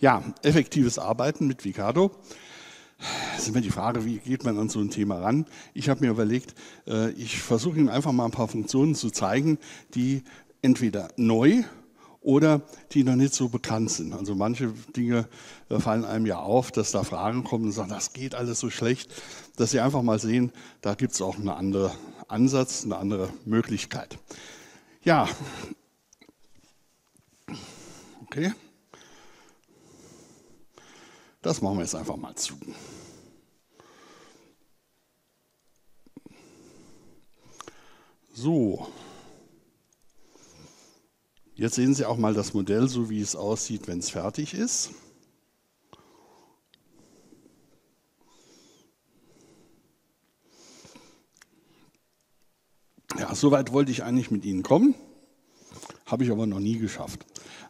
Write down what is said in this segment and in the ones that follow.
Ja, effektives Arbeiten mit Vicado. Das ist immer die Frage, wie geht man an so ein Thema ran? Ich habe mir überlegt, äh, ich versuche Ihnen einfach mal ein paar Funktionen zu zeigen, die entweder neu oder die noch nicht so bekannt sind. Also manche Dinge äh, fallen einem ja auf, dass da Fragen kommen und sagen, das geht alles so schlecht, dass Sie einfach mal sehen, da gibt es auch einen anderen Ansatz, eine andere Möglichkeit. Ja, okay. Das machen wir jetzt einfach mal zu. So. Jetzt sehen Sie auch mal das Modell, so wie es aussieht, wenn es fertig ist. Ja, soweit wollte ich eigentlich mit Ihnen kommen, habe ich aber noch nie geschafft.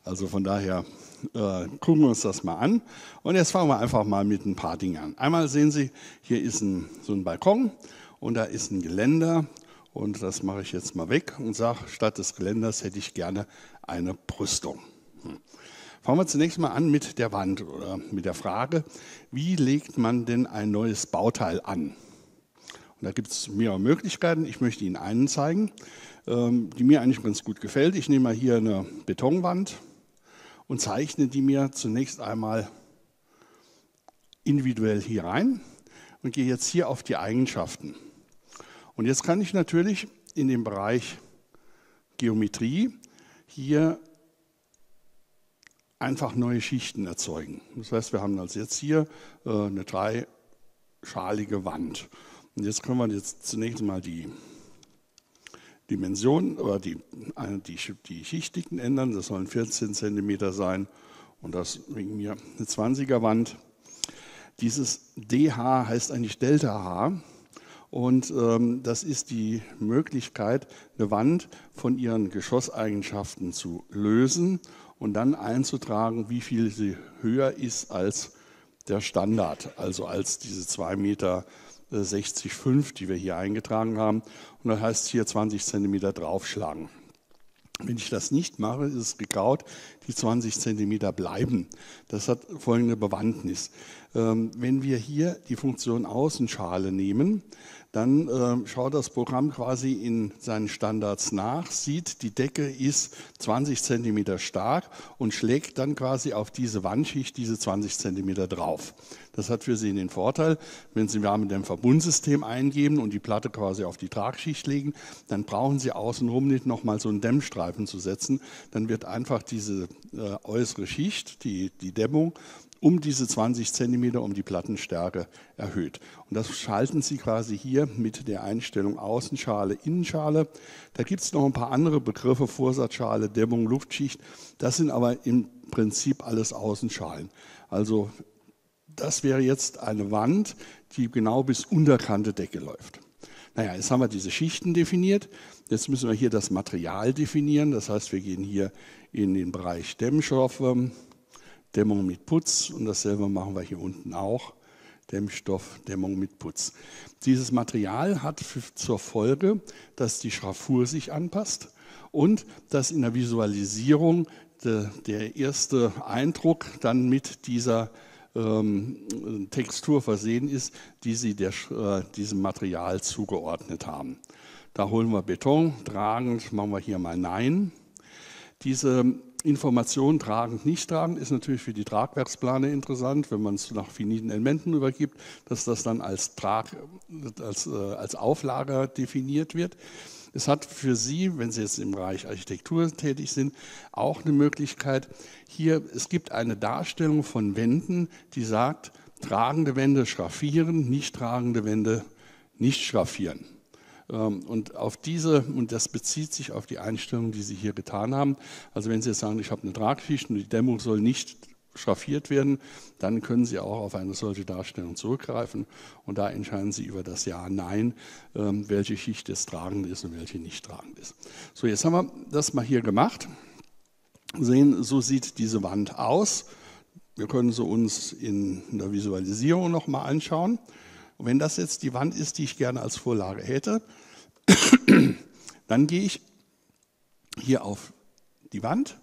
Also von daher äh, gucken wir uns das mal an. Und jetzt fangen wir einfach mal mit ein paar Dingen an. Einmal sehen Sie, hier ist ein, so ein Balkon und da ist ein Geländer. Und das mache ich jetzt mal weg und sage, statt des Geländers hätte ich gerne eine Brüstung. Hm. Fangen wir zunächst mal an mit der Wand oder mit der Frage, wie legt man denn ein neues Bauteil an? Und da gibt es mehrere Möglichkeiten. Ich möchte Ihnen einen zeigen, die mir eigentlich ganz gut gefällt. Ich nehme mal hier eine Betonwand und zeichne die mir zunächst einmal individuell hier rein und gehe jetzt hier auf die Eigenschaften. Und jetzt kann ich natürlich in dem Bereich Geometrie hier einfach neue Schichten erzeugen. Das heißt, wir haben also jetzt hier äh, eine dreischalige Wand. Und jetzt können wir jetzt zunächst mal die Dimension oder die, die, die Schichtdicken ändern. Das sollen 14 cm sein und das wegen mir eine 20er Wand. Dieses DH heißt eigentlich Delta H und ähm, das ist die Möglichkeit, eine Wand von ihren Geschosseigenschaften zu lösen und dann einzutragen, wie viel sie höher ist als der Standard, also als diese 2 Meter 60,5, die wir hier eingetragen haben. Und das heißt hier 20 cm draufschlagen. Wenn ich das nicht mache, ist es gegraut, die 20 cm bleiben. Das hat folgende Bewandtnis. Ähm, wenn wir hier die Funktion Außenschale nehmen, dann äh, schaut das Programm quasi in seinen Standards nach, sieht, die Decke ist 20 cm stark und schlägt dann quasi auf diese Wandschicht diese 20 cm drauf. Das hat für Sie den Vorteil, wenn Sie Wärmedämmverbundsystem eingeben und die Platte quasi auf die Tragschicht legen, dann brauchen Sie außenrum nicht nochmal so einen Dämmstreifen zu setzen. Dann wird einfach diese äh, äußere Schicht, die, die Dämmung, um diese 20 Zentimeter, um die Plattenstärke erhöht. Und das schalten Sie quasi hier mit der Einstellung Außenschale, Innenschale. Da gibt es noch ein paar andere Begriffe, Vorsatzschale, Dämmung, Luftschicht. Das sind aber im Prinzip alles Außenschalen. Also das wäre jetzt eine Wand, die genau bis unterkante Decke läuft. Naja, jetzt haben wir diese Schichten definiert. Jetzt müssen wir hier das Material definieren. Das heißt, wir gehen hier in den Bereich Dämmstoffe, Dämmung mit Putz und dasselbe machen wir hier unten auch. Dämmstoff, Dämmung mit Putz. Dieses Material hat zur Folge, dass die Schraffur sich anpasst und dass in der Visualisierung de, der erste Eindruck dann mit dieser ähm, Textur versehen ist, die Sie der, äh, diesem Material zugeordnet haben. Da holen wir Beton, tragend machen wir hier mal Nein. Diese Information tragend, nicht tragend ist natürlich für die Tragwerksplane interessant, wenn man es nach finiten Elementen übergibt, dass das dann als, Trag, als, äh, als Auflager definiert wird. Es hat für Sie, wenn Sie jetzt im Bereich Architektur tätig sind, auch eine Möglichkeit. Hier, es gibt eine Darstellung von Wänden, die sagt, tragende Wände schraffieren, nicht tragende Wände nicht schraffieren. Ähm, und auf diese, und das bezieht sich auf die Einstellungen, die Sie hier getan haben. Also wenn Sie jetzt sagen, ich habe eine Tragschicht und die Dämmung soll nicht schraffiert werden, dann können Sie auch auf eine solche Darstellung zurückgreifen und da entscheiden Sie über das Ja, Nein, ähm, welche Schicht es tragend ist und welche nicht tragend ist. So, jetzt haben wir das mal hier gemacht. Sehen, so sieht diese Wand aus. Wir können sie uns in der Visualisierung nochmal anschauen. Und wenn das jetzt die Wand ist, die ich gerne als Vorlage hätte, dann gehe ich hier auf die Wand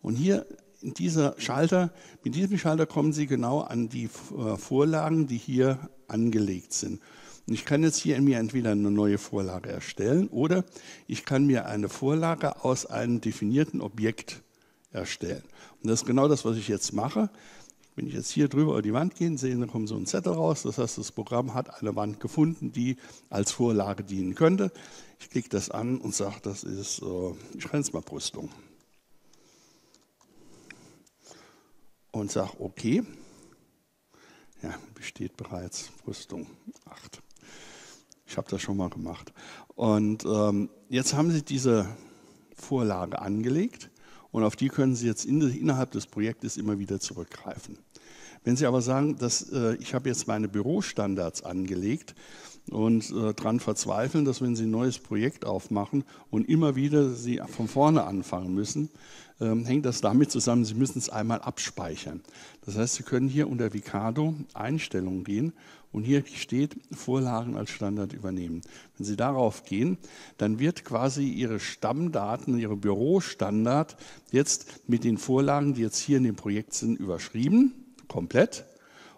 und hier in dieser Schalter, mit diesem Schalter kommen Sie genau an die äh, Vorlagen, die hier angelegt sind. Und ich kann jetzt hier mir entweder eine neue Vorlage erstellen oder ich kann mir eine Vorlage aus einem definierten Objekt erstellen. Und das ist genau das, was ich jetzt mache. Wenn ich jetzt hier drüber über die Wand gehe, sehe, dann kommt so ein Zettel raus. Das heißt, das Programm hat eine Wand gefunden, die als Vorlage dienen könnte. Ich klicke das an und sage, das ist, äh, ich schreibe es mal Brüstung. Und sage OK. Ja, besteht bereits Brüstung 8. Ich habe das schon mal gemacht. Und ähm, jetzt haben Sie diese Vorlage angelegt und auf die können Sie jetzt in, innerhalb des Projektes immer wieder zurückgreifen. Wenn Sie aber sagen, dass, äh, ich habe jetzt meine Bürostandards angelegt und äh, daran verzweifeln, dass wenn Sie ein neues Projekt aufmachen und immer wieder Sie von vorne anfangen müssen, ähm, hängt das damit zusammen, Sie müssen es einmal abspeichern. Das heißt, Sie können hier unter Vicado Einstellungen gehen und hier steht Vorlagen als Standard übernehmen. Wenn Sie darauf gehen, dann wird quasi Ihre Stammdaten, Ihre Bürostandard jetzt mit den Vorlagen, die jetzt hier in dem Projekt sind, überschrieben, komplett.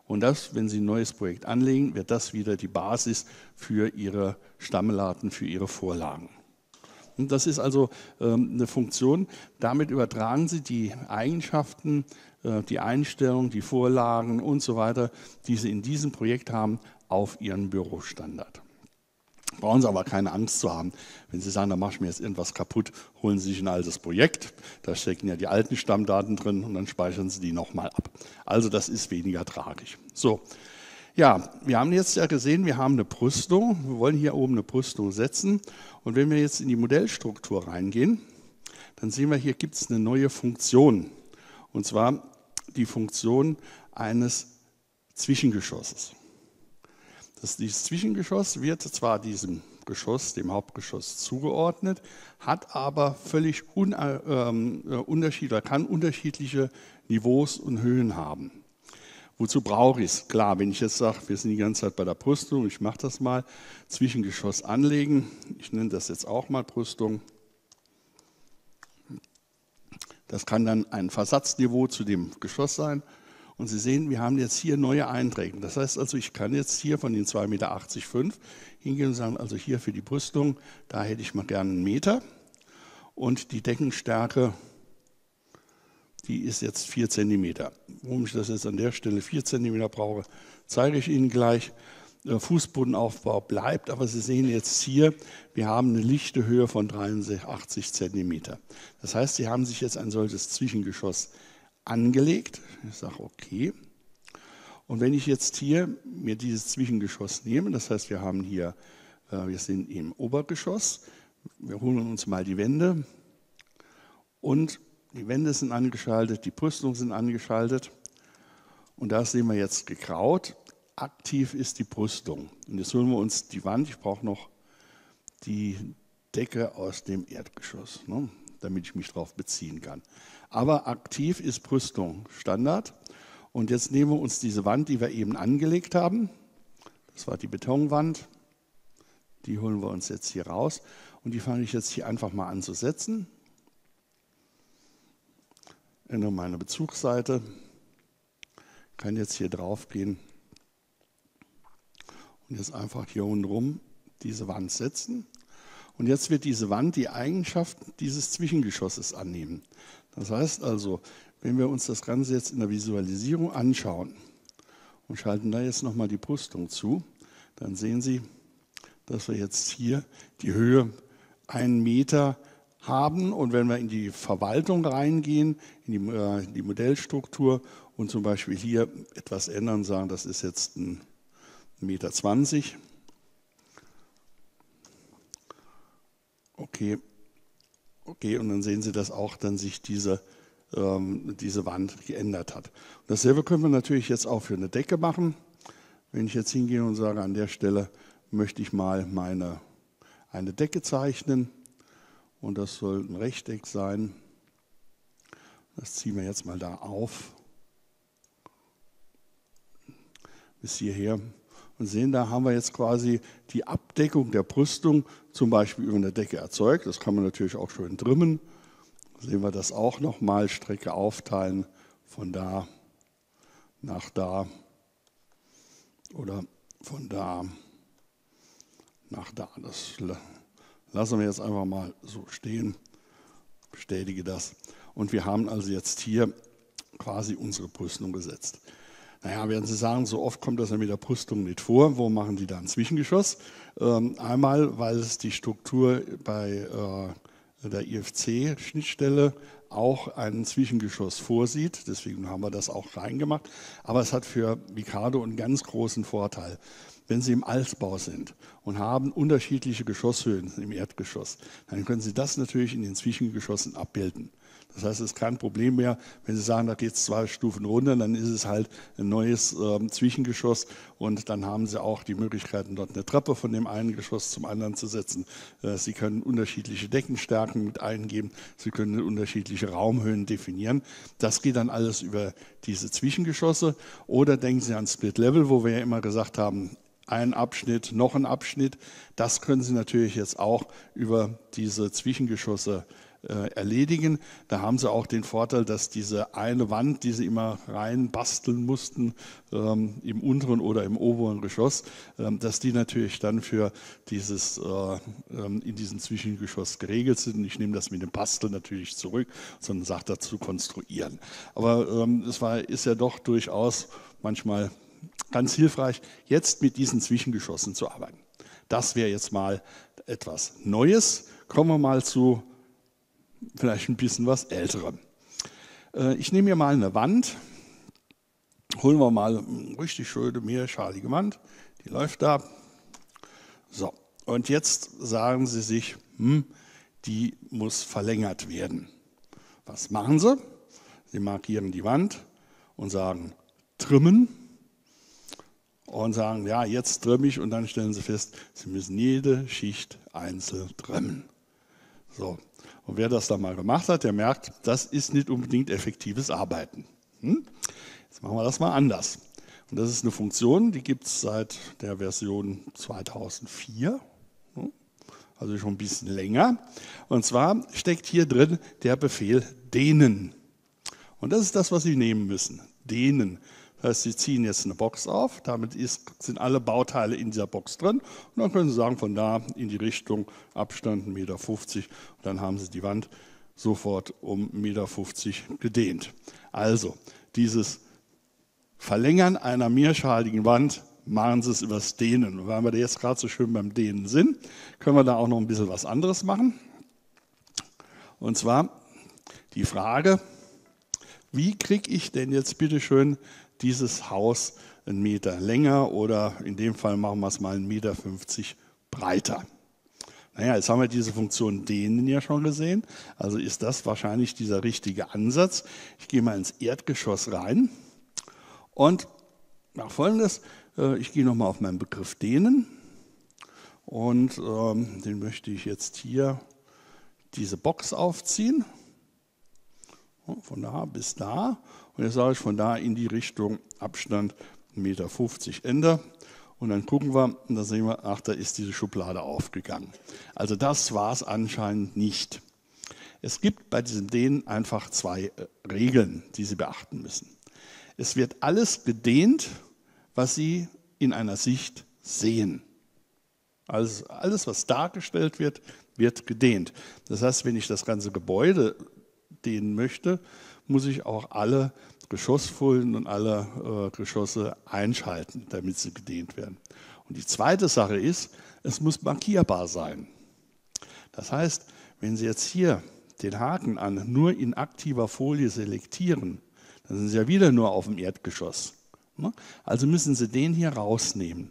Und das, wenn Sie ein neues Projekt anlegen, wird das wieder die Basis für Ihre Stammdaten, für Ihre Vorlagen. Und das ist also ähm, eine Funktion. Damit übertragen Sie die Eigenschaften, äh, die Einstellungen, die Vorlagen und so weiter, die Sie in diesem Projekt haben, auf Ihren Bürostandard. Brauchen Sie aber keine Angst zu haben. Wenn Sie sagen, da mache ich mir jetzt irgendwas kaputt, holen Sie sich ein altes Projekt. Da stecken ja die alten Stammdaten drin und dann speichern Sie die nochmal ab. Also das ist weniger tragisch. So, ja, wir haben jetzt ja gesehen, wir haben eine Brüstung. Wir wollen hier oben eine Brüstung setzen. Und wenn wir jetzt in die Modellstruktur reingehen, dann sehen wir, hier gibt es eine neue Funktion. Und zwar die Funktion eines Zwischengeschosses. Das, dieses Zwischengeschoss wird zwar diesem Geschoss, dem Hauptgeschoss zugeordnet, hat aber völlig un, äh, äh, unterschied, kann unterschiedliche Niveaus und Höhen haben. Wozu brauche ich es? Klar, wenn ich jetzt sage, wir sind die ganze Zeit bei der Brüstung, ich mache das mal, Zwischengeschoss anlegen, ich nenne das jetzt auch mal Brüstung. Das kann dann ein Versatzniveau zu dem Geschoss sein. Und Sie sehen, wir haben jetzt hier neue Einträge. Das heißt also, ich kann jetzt hier von den 2,85 Meter hingehen und sagen, also hier für die Brüstung, da hätte ich mal gerne einen Meter. Und die Deckenstärke die ist jetzt 4 cm. Warum ich das jetzt an der Stelle 4 cm brauche, zeige ich Ihnen gleich. Der Fußbodenaufbau bleibt, aber Sie sehen jetzt hier, wir haben eine lichte Höhe von 83 cm. Das heißt, Sie haben sich jetzt ein solches Zwischengeschoss angelegt. Ich sage okay. Und wenn ich jetzt hier mir dieses Zwischengeschoss nehme, das heißt, wir haben hier, äh, wir sind im Obergeschoss, wir holen uns mal die Wände und die Wände sind angeschaltet, die Brüstungen sind angeschaltet. Und da sehen wir jetzt gekraut. Aktiv ist die Brüstung. Und jetzt holen wir uns die Wand. Ich brauche noch die Decke aus dem Erdgeschoss, ne, damit ich mich darauf beziehen kann. Aber aktiv ist Brüstung Standard. Und jetzt nehmen wir uns diese Wand, die wir eben angelegt haben. Das war die Betonwand. Die holen wir uns jetzt hier raus. Und die fange ich jetzt hier einfach mal an zu setzen ändere meine Bezugsseite, kann jetzt hier drauf gehen und jetzt einfach hier unten rum diese Wand setzen. Und jetzt wird diese Wand die Eigenschaften dieses Zwischengeschosses annehmen. Das heißt also, wenn wir uns das Ganze jetzt in der Visualisierung anschauen und schalten da jetzt nochmal die Brüstung zu, dann sehen Sie, dass wir jetzt hier die Höhe einen Meter haben. Und wenn wir in die Verwaltung reingehen, in die, äh, die Modellstruktur und zum Beispiel hier etwas ändern, sagen, das ist jetzt ein Meter. 20. Okay. Okay, und dann sehen Sie, dass auch dann sich diese, ähm, diese Wand geändert hat. Und dasselbe können wir natürlich jetzt auch für eine Decke machen. Wenn ich jetzt hingehe und sage, an der Stelle möchte ich mal meine, eine Decke zeichnen, und das soll ein Rechteck sein. Das ziehen wir jetzt mal da auf. Bis hierher. Und sehen, da haben wir jetzt quasi die Abdeckung der Brüstung zum Beispiel über eine Decke erzeugt. Das kann man natürlich auch schön trimmen. sehen wir das auch nochmal, Strecke aufteilen von da nach da oder von da nach da. Das lassen wir jetzt einfach mal so stehen, bestätige das. Und wir haben also jetzt hier quasi unsere Brüstung gesetzt. Naja, werden Sie sagen, so oft kommt das ja mit der Brüstung nicht vor. Wo machen die da ein Zwischengeschoss? Ähm, einmal, weil es die Struktur bei äh, der IFC-Schnittstelle auch ein Zwischengeschoss vorsieht. Deswegen haben wir das auch reingemacht. Aber es hat für Vicado einen ganz großen Vorteil. Wenn Sie im Altbau sind und haben unterschiedliche Geschosshöhen im Erdgeschoss, dann können Sie das natürlich in den Zwischengeschossen abbilden. Das heißt, es ist kein Problem mehr, wenn Sie sagen, da geht es zwei Stufen runter, dann ist es halt ein neues äh, Zwischengeschoss und dann haben Sie auch die Möglichkeiten, dort eine Treppe von dem einen Geschoss zum anderen zu setzen. Äh, Sie können unterschiedliche Deckenstärken mit eingeben, Sie können unterschiedliche Raumhöhen definieren. Das geht dann alles über diese Zwischengeschosse. Oder denken Sie an Split Level, wo wir ja immer gesagt haben, ein Abschnitt, noch ein Abschnitt. Das können Sie natürlich jetzt auch über diese Zwischengeschosse erledigen. Da haben sie auch den Vorteil, dass diese eine Wand, die sie immer rein basteln mussten, ähm, im unteren oder im oberen Geschoss, ähm, dass die natürlich dann für dieses äh, ähm, in diesem Zwischengeschoss geregelt sind. Und ich nehme das mit dem Basteln natürlich zurück, sondern sage dazu konstruieren. Aber es war, ist ja doch durchaus manchmal ganz hilfreich, jetzt mit diesen Zwischengeschossen zu arbeiten. Das wäre jetzt mal etwas Neues. Kommen wir mal zu vielleicht ein bisschen was älterem. Äh, ich nehme hier mal eine Wand, holen wir mal eine richtig schöne mehrschalige Wand, die läuft da. So, und jetzt sagen Sie sich, hm, die muss verlängert werden. Was machen Sie? Sie markieren die Wand und sagen trimmen und sagen, ja, jetzt trimme ich und dann stellen Sie fest, Sie müssen jede Schicht einzeln trimmen. So, und wer das da mal gemacht hat, der merkt, das ist nicht unbedingt effektives Arbeiten. Hm? Jetzt machen wir das mal anders. Und das ist eine Funktion, die gibt es seit der Version 2004, hm? also schon ein bisschen länger. Und zwar steckt hier drin der Befehl dehnen. Und das ist das, was Sie nehmen müssen. Dehnen. Heißt, Sie ziehen jetzt eine Box auf, damit ist, sind alle Bauteile in dieser Box drin und dann können Sie sagen, von da in die Richtung Abstand 1,50 Meter und dann haben Sie die Wand sofort um 1,50 Meter gedehnt. Also dieses Verlängern einer mehrschaligen Wand machen Sie es übers Dehnen. Und weil wir da jetzt gerade so schön beim Dehnen sind, können wir da auch noch ein bisschen was anderes machen. Und zwar die Frage, wie kriege ich denn jetzt bitte schön dieses Haus einen Meter länger oder in dem Fall machen wir es mal einen Meter 50 breiter. Naja, jetzt haben wir diese Funktion dehnen ja schon gesehen. Also ist das wahrscheinlich dieser richtige Ansatz. Ich gehe mal ins Erdgeschoss rein und mache folgendes. Äh, ich gehe nochmal auf meinen Begriff dehnen und ähm, den möchte ich jetzt hier diese Box aufziehen. Von da bis da und jetzt sage ich von da in die Richtung Abstand 1,50 Meter Ende. Und dann gucken wir und dann sehen wir, ach, da ist diese Schublade aufgegangen. Also das war es anscheinend nicht. Es gibt bei diesem Dehnen einfach zwei äh, Regeln, die Sie beachten müssen. Es wird alles gedehnt, was Sie in einer Sicht sehen. Also alles, was dargestellt wird, wird gedehnt. Das heißt, wenn ich das ganze Gebäude dehnen möchte, muss ich auch alle Geschossfolien und alle äh, Geschosse einschalten, damit sie gedehnt werden. Und die zweite Sache ist, es muss markierbar sein. Das heißt, wenn Sie jetzt hier den Haken an nur in aktiver Folie selektieren, dann sind Sie ja wieder nur auf dem Erdgeschoss. Ne? Also müssen Sie den hier rausnehmen.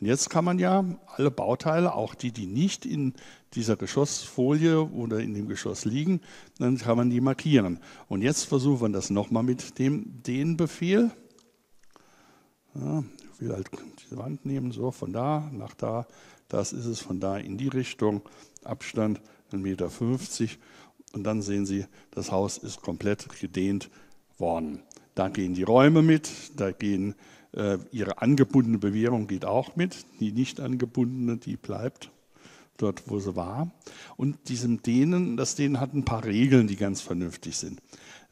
Und jetzt kann man ja alle Bauteile, auch die, die nicht in dieser Geschossfolie oder in dem Geschoss liegen, dann kann man die markieren. Und jetzt versuchen wir das nochmal mit dem den Befehl. Ja, ich will halt diese Wand nehmen, so von da nach da. Das ist es von da in die Richtung. Abstand 1,50 Meter. Und dann sehen Sie, das Haus ist komplett gedehnt worden. Da gehen die Räume mit, da gehen äh, ihre angebundene Bewährung geht auch mit, die nicht angebundene, die bleibt. Dort wo sie war. Und diesem Dehnen, das Dehnen hat ein paar Regeln, die ganz vernünftig sind.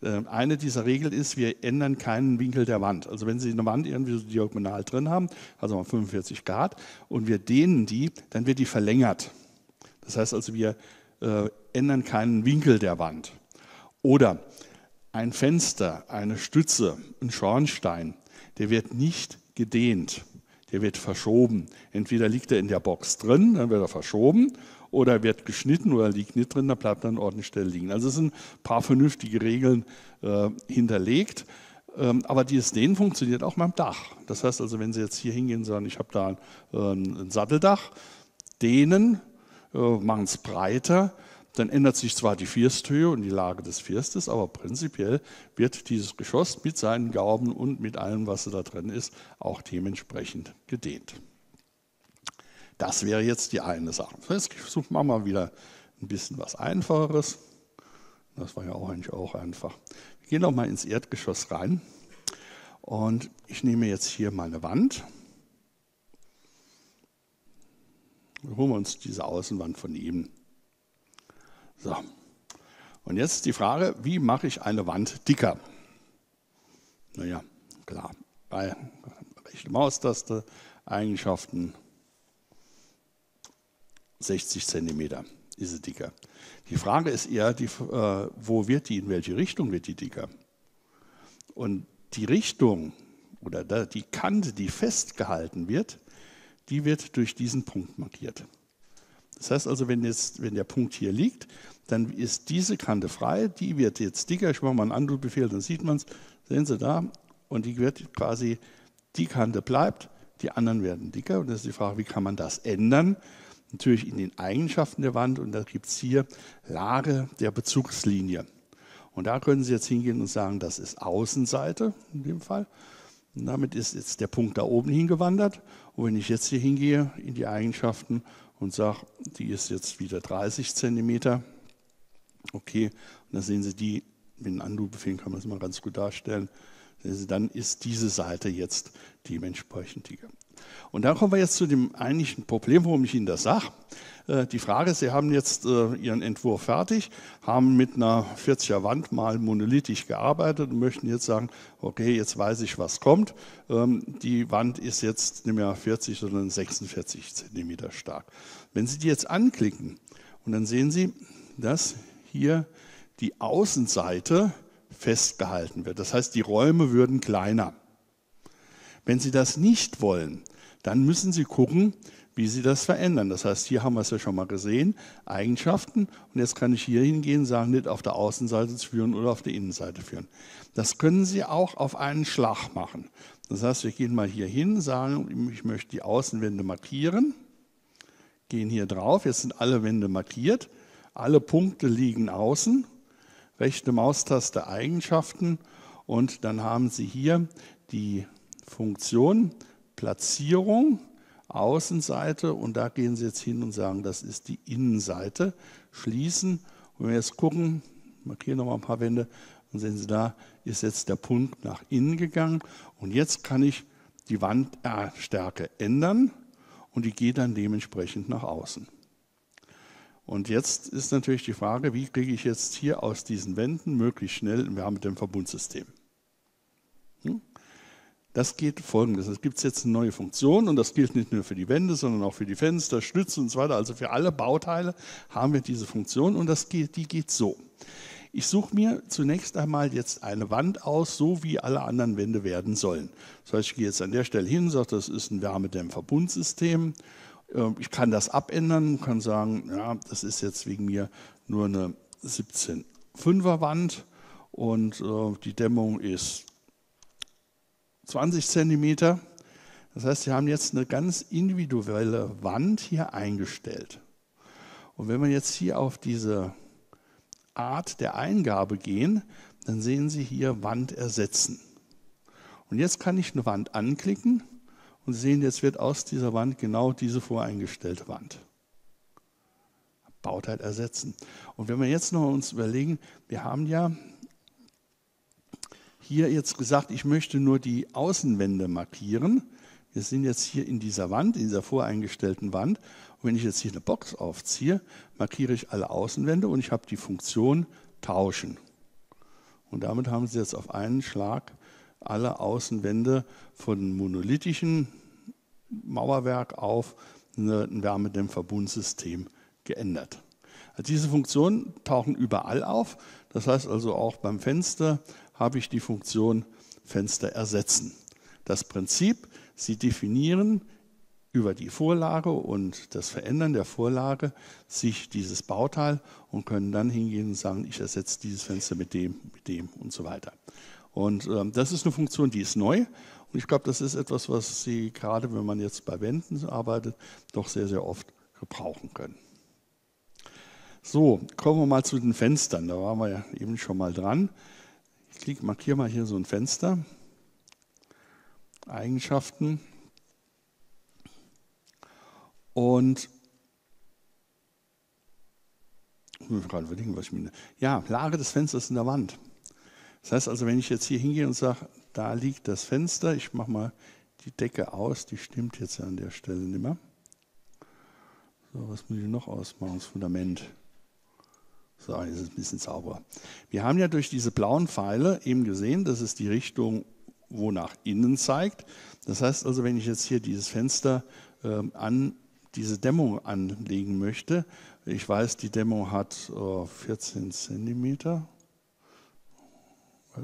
Äh, eine dieser Regeln ist, wir ändern keinen Winkel der Wand. Also wenn Sie eine Wand irgendwie so diagonal drin haben, also mal 45 Grad, und wir dehnen die, dann wird die verlängert. Das heißt also, wir äh, ändern keinen Winkel der Wand. Oder ein Fenster, eine Stütze, ein Schornstein, der wird nicht gedehnt, der wird verschoben. Entweder liegt er in der Box drin, dann wird er verschoben, oder wird geschnitten oder liegt nicht drin, dann bleibt er an ordentlicher Stelle liegen. Also es sind ein paar vernünftige Regeln äh, hinterlegt. Ähm, aber dieses Dehnen funktioniert auch beim Dach. Das heißt also, wenn Sie jetzt hier hingehen und sagen, ich habe da ein, äh, ein Satteldach, dehnen, äh, machen es breiter, dann ändert sich zwar die Firsthöhe und die Lage des Firstes, aber prinzipiell wird dieses Geschoss mit seinen Gauben und mit allem, was da drin ist, auch dementsprechend gedehnt. Das wäre jetzt die eine Sache. Jetzt suchen wir mal wieder ein bisschen was Einfacheres. Das war ja auch eigentlich auch einfach. Wir gehen noch mal ins Erdgeschoss rein. Und ich nehme jetzt hier meine Wand. Wir holen uns diese Außenwand von eben. So. Und jetzt die Frage, wie mache ich eine Wand dicker? Naja, klar, bei rechte Maustaste, Eigenschaften, 60 cm ist sie dicker. Die Frage ist eher, die, äh, wo wird die, in welche Richtung wird die dicker? Und die Richtung oder die Kante, die festgehalten wird, die wird durch diesen Punkt markiert. Das heißt also, wenn, jetzt, wenn der Punkt hier liegt, dann ist diese Kante frei, die wird jetzt dicker. Ich mache mal einen Undo-Befehl, dann sieht man es. Sehen Sie da? Und die wird quasi, die Kante bleibt, die anderen werden dicker. Und das ist die Frage, wie kann man das ändern? Natürlich in den Eigenschaften der Wand und da gibt es hier Lage der Bezugslinie. Und da können Sie jetzt hingehen und sagen, das ist Außenseite in dem Fall. Und damit ist jetzt der Punkt da oben hingewandert. Und wenn ich jetzt hier hingehe in die Eigenschaften und sage, die ist jetzt wieder 30 cm, okay, und dann sehen Sie die, mit dem Undo-Befehl kann man das mal ganz gut darstellen, dann ist diese Seite jetzt dementsprechend dicker. Und dann kommen wir jetzt zu dem eigentlichen Problem, warum ich Ihnen das sage. Äh, die Frage ist, Sie haben jetzt äh, Ihren Entwurf fertig, haben mit einer 40er Wand mal monolithisch gearbeitet und möchten jetzt sagen, okay, jetzt weiß ich, was kommt. Ähm, die Wand ist jetzt nicht mehr 40, sondern 46 Zentimeter stark. Wenn Sie die jetzt anklicken und dann sehen Sie, dass hier die Außenseite festgehalten wird. Das heißt, die Räume würden kleiner. Wenn Sie das nicht wollen, dann müssen Sie gucken, wie Sie das verändern. Das heißt, hier haben wir es ja schon mal gesehen, Eigenschaften. Und jetzt kann ich hier hingehen und sagen, nicht auf der Außenseite führen oder auf der Innenseite führen. Das können Sie auch auf einen Schlag machen. Das heißt, wir gehen mal hier hin, sagen, ich möchte die Außenwände markieren, gehen hier drauf, jetzt sind alle Wände markiert, alle Punkte liegen außen, rechte Maustaste Eigenschaften und dann haben Sie hier die Funktion, Platzierung, Außenseite und da gehen Sie jetzt hin und sagen, das ist die Innenseite, schließen. Und wenn wir jetzt gucken, markieren nochmal ein paar Wände, dann sehen Sie da, ist jetzt der Punkt nach innen gegangen und jetzt kann ich die Wandstärke ändern und die geht dann dementsprechend nach außen. Und jetzt ist natürlich die Frage, wie kriege ich jetzt hier aus diesen Wänden möglichst schnell, wir haben mit dem Verbundsystem. Hm? Das geht folgendes. Es gibt jetzt eine neue Funktion und das gilt nicht nur für die Wände, sondern auch für die Fenster, Stützen und so weiter. Also für alle Bauteile haben wir diese Funktion und das geht, die geht so. Ich suche mir zunächst einmal jetzt eine Wand aus, so wie alle anderen Wände werden sollen. Das heißt, ich gehe jetzt an der Stelle hin, sage, das ist ein Wärmedämmverbundsystem. Ähm, ich kann das abändern, kann sagen, ja, das ist jetzt wegen mir nur eine 17,5er Wand und äh, die Dämmung ist 20 Zentimeter. Das heißt, Sie haben jetzt eine ganz individuelle Wand hier eingestellt. Und wenn wir jetzt hier auf diese Art der Eingabe gehen, dann sehen Sie hier Wand ersetzen. Und jetzt kann ich eine Wand anklicken und Sie sehen, jetzt wird aus dieser Wand genau diese voreingestellte Wand. Bauteil ersetzen. Und wenn wir jetzt noch uns überlegen, wir haben ja hier jetzt gesagt, ich möchte nur die Außenwände markieren. wir sind jetzt hier in dieser Wand, in dieser voreingestellten Wand. Und wenn ich jetzt hier eine Box aufziehe, markiere ich alle Außenwände und ich habe die Funktion Tauschen. Und damit haben Sie jetzt auf einen Schlag alle Außenwände von monolithischen Mauerwerk auf ein Wärmedämmverbundsystem geändert. Also diese Funktionen tauchen überall auf. Das heißt also auch beim Fenster habe ich die Funktion Fenster ersetzen. Das Prinzip, Sie definieren über die Vorlage und das Verändern der Vorlage sich dieses Bauteil und können dann hingehen und sagen, ich ersetze dieses Fenster mit dem, mit dem und so weiter. Und ähm, das ist eine Funktion, die ist neu. Und ich glaube, das ist etwas, was Sie gerade, wenn man jetzt bei Wänden arbeitet, doch sehr, sehr oft gebrauchen können. So, kommen wir mal zu den Fenstern. Da waren wir ja eben schon mal dran. Ich markiere mal hier so ein Fenster. Eigenschaften. Und ich muss gerade überlegen, was ich meine. Ja, Lage des Fensters in der Wand. Das heißt also, wenn ich jetzt hier hingehe und sage, da liegt das Fenster, ich mache mal die Decke aus, die stimmt jetzt an der Stelle nicht mehr. So, was muss ich noch ausmachen? Das Fundament. So, jetzt ist es ein bisschen sauberer. Wir haben ja durch diese blauen Pfeile eben gesehen, dass es die Richtung wo nach innen zeigt. Das heißt also, wenn ich jetzt hier dieses Fenster äh, an diese Dämmung anlegen möchte, ich weiß, die Dämmung hat äh, 14 Zentimeter,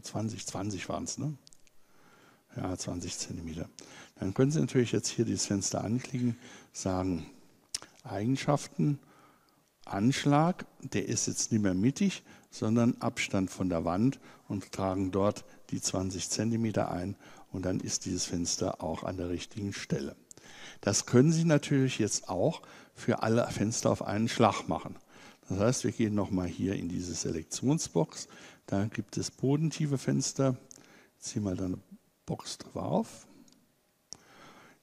20, 20 waren es, ne? Ja, 20 Zentimeter. Dann können Sie natürlich jetzt hier dieses Fenster anklicken, sagen Eigenschaften, Anschlag, der ist jetzt nicht mehr mittig, sondern Abstand von der Wand und tragen dort die 20 Zentimeter ein und dann ist dieses Fenster auch an der richtigen Stelle. Das können Sie natürlich jetzt auch für alle Fenster auf einen Schlag machen. Das heißt, wir gehen nochmal hier in diese Selektionsbox. Da gibt es bodentiefe Fenster. Ich ziehe mal eine Box drauf.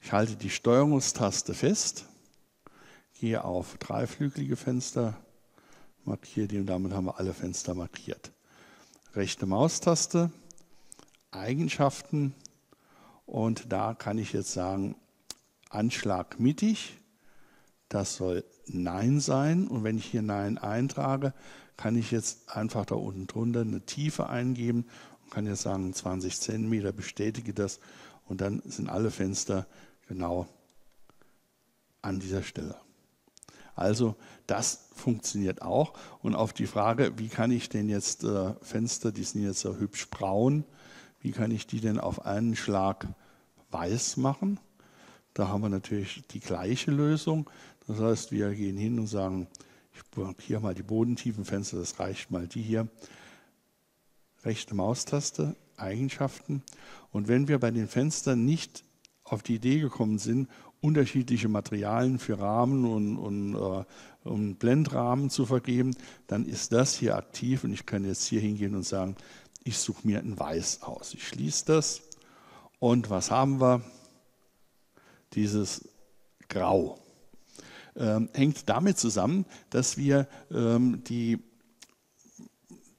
Ich halte die Steuerungstaste fest, gehe auf dreiflügelige Fenster, markiere die und damit haben wir alle Fenster markiert. Rechte Maustaste, Eigenschaften und da kann ich jetzt sagen, Anschlag mittig, das soll Nein sein und wenn ich hier Nein eintrage, kann ich jetzt einfach da unten drunter eine Tiefe eingeben und kann jetzt sagen 20 cm, bestätige das und dann sind alle Fenster genau an dieser Stelle. Also das funktioniert auch. Und auf die Frage, wie kann ich denn jetzt äh, Fenster, die sind jetzt so hübsch braun, wie kann ich die denn auf einen Schlag weiß machen? Da haben wir natürlich die gleiche Lösung. Das heißt, wir gehen hin und sagen, ich markiere mal die bodentiefen Fenster, das reicht mal die hier. Rechte Maustaste, Eigenschaften. Und wenn wir bei den Fenstern nicht auf die Idee gekommen sind, unterschiedliche Materialien für Rahmen und, und, äh, und Blendrahmen zu vergeben, dann ist das hier aktiv und ich kann jetzt hier hingehen und sagen, ich suche mir ein Weiß aus. Ich schließe das und was haben wir? Dieses Grau. Ähm, hängt damit zusammen, dass wir ähm, die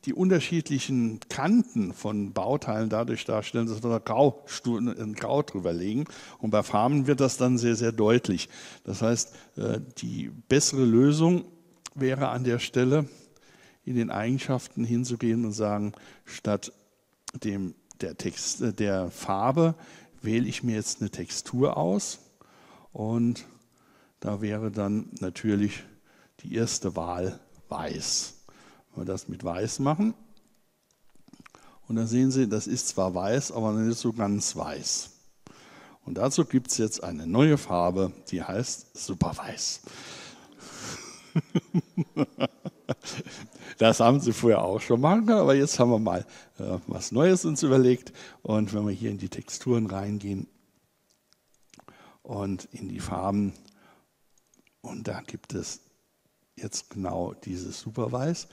die unterschiedlichen Kanten von Bauteilen dadurch darstellen, dass wir da Grau, ein Grau drüber legen. Und bei Farben wird das dann sehr, sehr deutlich. Das heißt, äh, die bessere Lösung wäre an der Stelle, in den Eigenschaften hinzugehen und sagen, statt dem, der, Text, äh, der Farbe wähle ich mir jetzt eine Textur aus. Und da wäre dann natürlich die erste Wahl weiß. Wenn wir das mit weiß machen, und dann sehen Sie, das ist zwar weiß, aber nicht so ganz weiß. Und dazu gibt es jetzt eine neue Farbe, die heißt Superweiß. das haben Sie vorher auch schon machen können, aber jetzt haben wir mal äh, was Neues uns überlegt. Und wenn wir hier in die Texturen reingehen und in die Farben, und da gibt es jetzt genau dieses Superweiß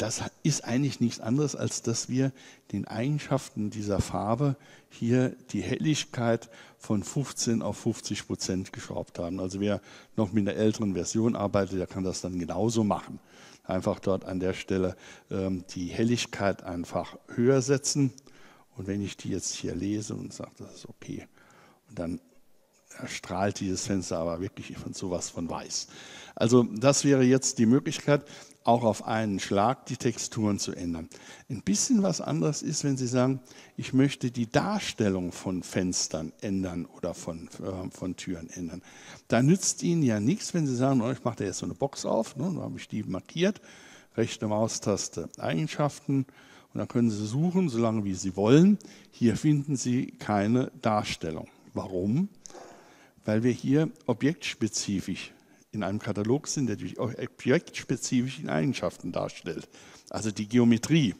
das ist eigentlich nichts anderes, als dass wir den Eigenschaften dieser Farbe hier die Helligkeit von 15 auf 50 Prozent geschraubt haben. Also wer noch mit einer älteren Version arbeitet, der kann das dann genauso machen. Einfach dort an der Stelle ähm, die Helligkeit einfach höher setzen. Und wenn ich die jetzt hier lese und sage, das ist okay, und dann strahlt dieses Fenster aber wirklich von sowas von weiß. Also das wäre jetzt die Möglichkeit, auch auf einen Schlag die Texturen zu ändern. Ein bisschen was anderes ist, wenn Sie sagen, ich möchte die Darstellung von Fenstern ändern oder von, äh, von Türen ändern. Da nützt Ihnen ja nichts, wenn Sie sagen, oh, ich mache da jetzt so eine Box auf, ne, dann habe ich die markiert, rechte Maustaste Eigenschaften und dann können Sie suchen, solange wie Sie wollen. Hier finden Sie keine Darstellung. Warum? Weil wir hier objektspezifisch in einem Katalog sind, der die objektspezifischen Eigenschaften darstellt, also die Geometrie.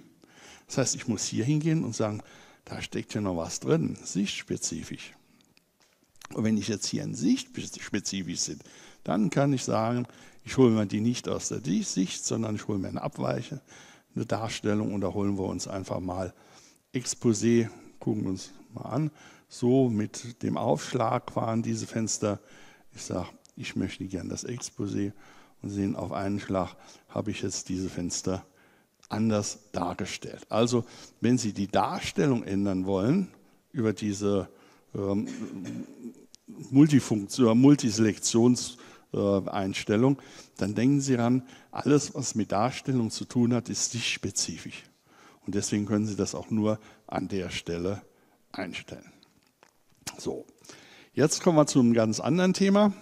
Das heißt, ich muss hier hingehen und sagen, da steckt ja noch was drin, sichtspezifisch. Und wenn ich jetzt hier in sichtspezifisch sind, dann kann ich sagen, ich hole mir die nicht aus der Sicht, sondern ich hole mir eine Abweiche, eine Darstellung und da holen wir uns einfach mal Exposé, gucken uns mal an. So mit dem Aufschlag waren diese Fenster. Ich sage, ich möchte gern das Exposé und sehen, auf einen Schlag habe ich jetzt diese Fenster anders dargestellt. Also wenn Sie die Darstellung ändern wollen über diese ähm, Multifunktion, Multiselektionseinstellung, äh, dann denken Sie daran, alles, was mit Darstellung zu tun hat, ist nicht spezifisch. Und deswegen können Sie das auch nur an der Stelle einstellen. So, jetzt kommen wir zu einem ganz anderen Thema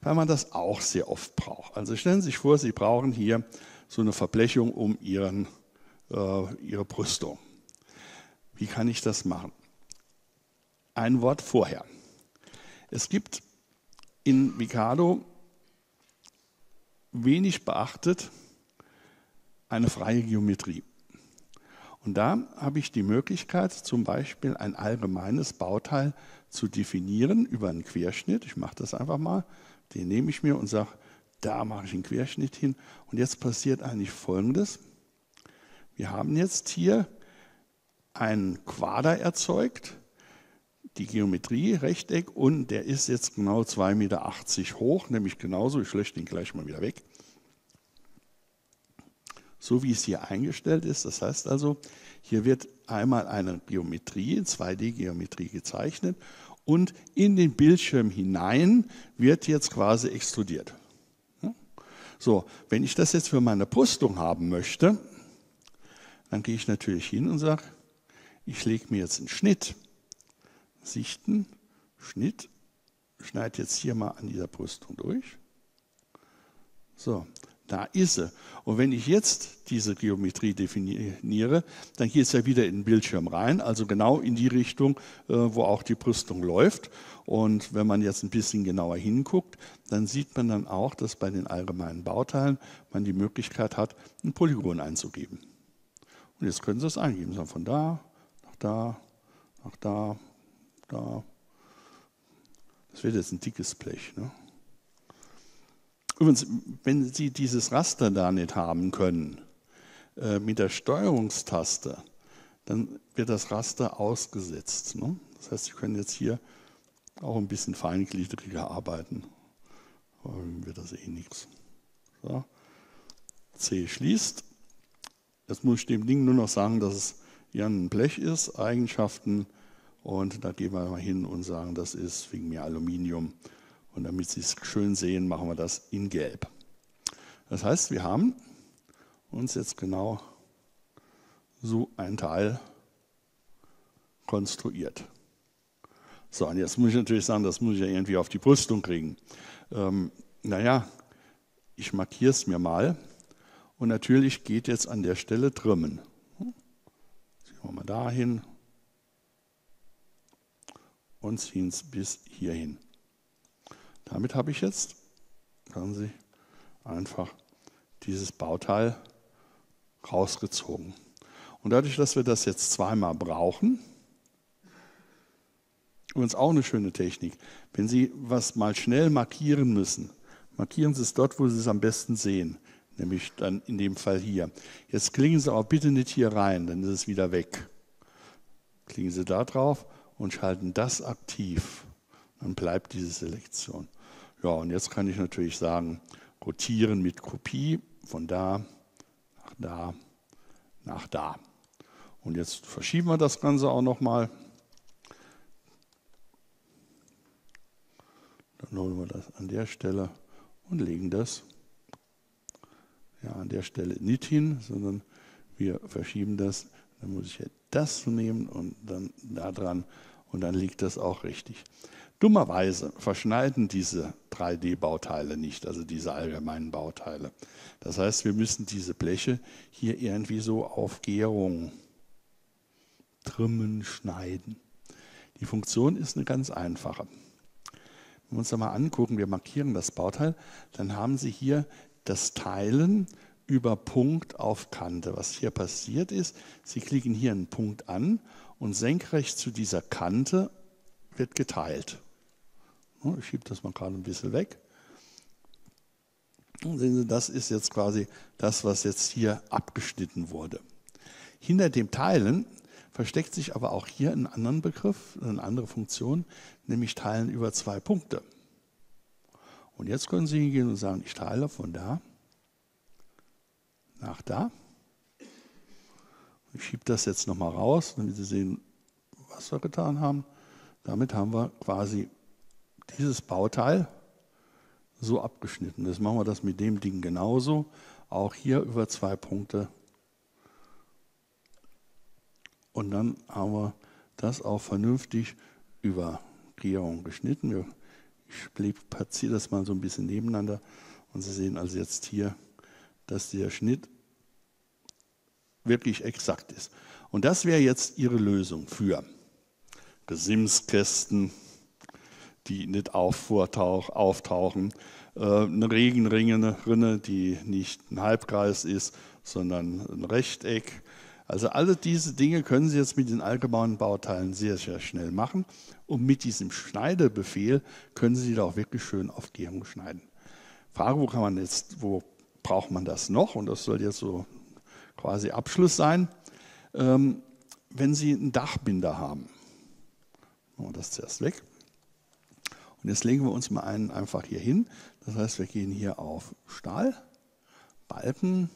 weil man das auch sehr oft braucht. Also stellen Sie sich vor, Sie brauchen hier so eine Verblechung um Ihren, äh, Ihre Brüstung. Wie kann ich das machen? Ein Wort vorher. Es gibt in Mikado wenig beachtet eine freie Geometrie. Und da habe ich die Möglichkeit, zum Beispiel ein allgemeines Bauteil zu definieren über einen Querschnitt. Ich mache das einfach mal. Den nehme ich mir und sage, da mache ich einen Querschnitt hin. Und jetzt passiert eigentlich Folgendes. Wir haben jetzt hier einen Quader erzeugt, die Geometrie, Rechteck, und der ist jetzt genau 2,80 Meter hoch, nämlich genauso, ich lösche den gleich mal wieder weg. So wie es hier eingestellt ist, das heißt also, hier wird einmal eine Geometrie, 2D-Geometrie gezeichnet und in den Bildschirm hinein wird jetzt quasi extrudiert. So, wenn ich das jetzt für meine Brüstung haben möchte, dann gehe ich natürlich hin und sage, ich lege mir jetzt einen Schnitt. Sichten, Schnitt, schneide jetzt hier mal an dieser Brüstung durch. So, da ist sie. Und wenn ich jetzt diese Geometrie definiere, dann geht es ja wieder in den Bildschirm rein, also genau in die Richtung, äh, wo auch die Brüstung läuft. Und wenn man jetzt ein bisschen genauer hinguckt, dann sieht man dann auch, dass bei den allgemeinen Bauteilen man die Möglichkeit hat, ein Polygon einzugeben. Und jetzt können Sie es eingeben, sagen von da nach da, nach da, da. Das wird jetzt ein dickes Blech. Ne? Übrigens, wenn Sie dieses Raster da nicht haben können, äh, mit der Steuerungstaste, dann wird das Raster ausgesetzt. Ne? Das heißt, Sie können jetzt hier auch ein bisschen feingliedriger arbeiten. Aber dann wird das eh nichts. So. C schließt. Jetzt muss ich dem Ding nur noch sagen, dass es hier ein Blech ist, Eigenschaften. Und da gehen wir mal hin und sagen, das ist wegen mir Aluminium und damit Sie es schön sehen, machen wir das in Gelb. Das heißt, wir haben uns jetzt genau so ein Teil konstruiert. So, und jetzt muss ich natürlich sagen, das muss ich ja irgendwie auf die Brüstung kriegen. Ähm, naja, ich markiere es mir mal. Und natürlich geht jetzt an der Stelle Trimmen. Ziehen wir mal dahin und ziehen es bis hierhin. Damit habe ich jetzt, sagen Sie, einfach dieses Bauteil rausgezogen. Und dadurch, dass wir das jetzt zweimal brauchen, übrigens auch eine schöne Technik, wenn Sie was mal schnell markieren müssen, markieren Sie es dort, wo Sie es am besten sehen, nämlich dann in dem Fall hier. Jetzt klingen Sie auch bitte nicht hier rein, dann ist es wieder weg. Klicken Sie da drauf und schalten das aktiv. Dann bleibt diese Selektion. Ja, und jetzt kann ich natürlich sagen, rotieren mit Kopie von da nach da nach da. Und jetzt verschieben wir das Ganze auch nochmal. Dann holen wir das an der Stelle und legen das ja, an der Stelle nicht hin, sondern wir verschieben das. Dann muss ich jetzt das nehmen und dann da dran und dann liegt das auch richtig. Dummerweise verschneiden diese 3D-Bauteile nicht, also diese allgemeinen Bauteile. Das heißt, wir müssen diese Bleche hier irgendwie so auf Gärung trimmen, schneiden. Die Funktion ist eine ganz einfache. Wenn wir uns da mal angucken, wir markieren das Bauteil, dann haben Sie hier das Teilen über Punkt auf Kante. Was hier passiert ist, Sie klicken hier einen Punkt an und senkrecht zu dieser Kante wird geteilt. Ich schiebe das mal gerade ein bisschen weg. Und sehen Sie, das ist jetzt quasi das, was jetzt hier abgeschnitten wurde. Hinter dem Teilen versteckt sich aber auch hier ein anderer Begriff, eine andere Funktion, nämlich Teilen über zwei Punkte. Und jetzt können Sie hingehen und sagen, ich teile von da nach da. Ich schiebe das jetzt nochmal raus, damit Sie sehen, was wir getan haben. Damit haben wir quasi dieses Bauteil so abgeschnitten. Jetzt machen wir das mit dem Ding genauso. Auch hier über zwei Punkte. Und dann haben wir das auch vernünftig über Gärung geschnitten. Ich platziere das mal so ein bisschen nebeneinander. Und Sie sehen also jetzt hier, dass der Schnitt wirklich exakt ist. Und das wäre jetzt Ihre Lösung für Gesimskästen, die nicht auftauchen, äh, eine Regenrinne, die nicht ein Halbkreis ist, sondern ein Rechteck. Also alle diese Dinge können Sie jetzt mit den allgemeinen Bauteilen sehr, sehr schnell machen. Und mit diesem Schneidebefehl können Sie da auch wirklich schön auf Gehung schneiden. Frage, wo kann man jetzt, wo braucht man das noch? Und das soll jetzt so quasi Abschluss sein. Ähm, wenn Sie einen Dachbinder haben, machen wir das zuerst weg. Und jetzt legen wir uns mal einen einfach hier hin. Das heißt, wir gehen hier auf Stahl, Balken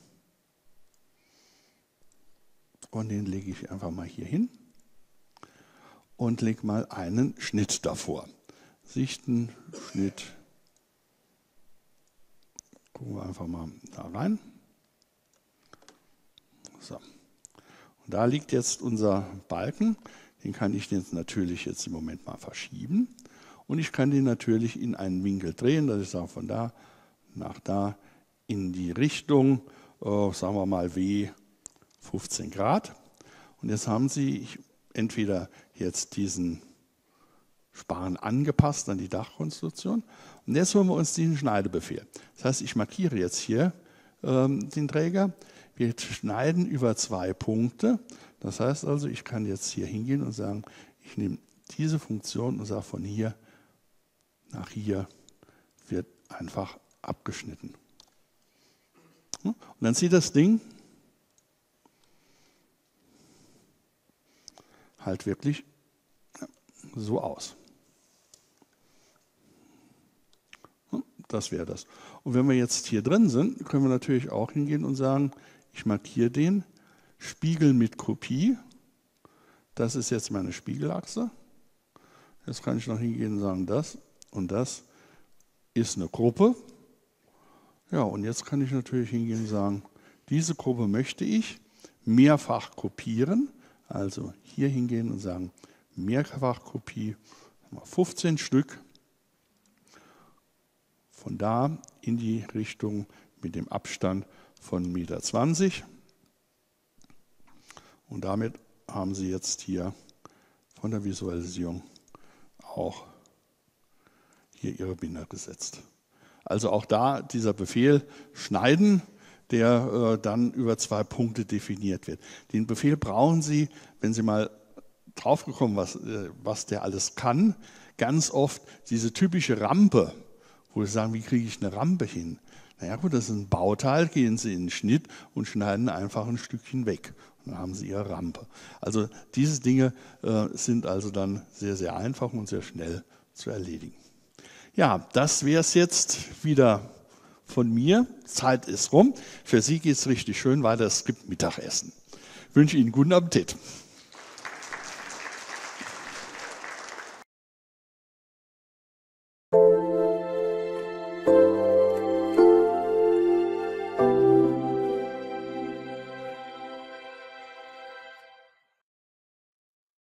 und den lege ich einfach mal hier hin und lege mal einen Schnitt davor. Sichten, Schnitt. Gucken wir einfach mal da rein. So. Und da liegt jetzt unser Balken. Den kann ich jetzt natürlich jetzt im Moment mal verschieben. Und ich kann den natürlich in einen Winkel drehen, dass ich sage, von da nach da in die Richtung, äh, sagen wir mal W 15 Grad. Und jetzt haben Sie entweder jetzt diesen Span angepasst an die Dachkonstruktion. Und jetzt holen wir uns diesen Schneidebefehl. Das heißt, ich markiere jetzt hier ähm, den Träger. Wir schneiden über zwei Punkte. Das heißt also, ich kann jetzt hier hingehen und sagen, ich nehme diese Funktion und sage von hier nach hier wird einfach abgeschnitten. Und dann sieht das Ding halt wirklich so aus. Das wäre das. Und wenn wir jetzt hier drin sind, können wir natürlich auch hingehen und sagen, ich markiere den, Spiegel mit Kopie. Das ist jetzt meine Spiegelachse. Jetzt kann ich noch hingehen und sagen, das und das ist eine Gruppe. Ja, und jetzt kann ich natürlich hingehen und sagen, diese Gruppe möchte ich mehrfach kopieren. Also hier hingehen und sagen, Mehrfachkopie, 15 Stück. Von da in die Richtung mit dem Abstand von 1,20 Meter. Und damit haben Sie jetzt hier von der Visualisierung auch hier Ihre Binder gesetzt. Also auch da dieser Befehl schneiden, der äh, dann über zwei Punkte definiert wird. Den Befehl brauchen Sie, wenn Sie mal draufgekommen, was, äh, was der alles kann, ganz oft diese typische Rampe, wo Sie sagen, wie kriege ich eine Rampe hin? Naja gut, das ist ein Bauteil, gehen Sie in den Schnitt und schneiden einfach ein Stückchen weg. Und dann haben Sie Ihre Rampe. Also diese Dinge äh, sind also dann sehr, sehr einfach und sehr schnell zu erledigen. Ja, das wäre es jetzt wieder von mir. Zeit ist rum. Für Sie geht es richtig schön weiter. Es gibt Mittagessen. Ich wünsche Ihnen guten Appetit.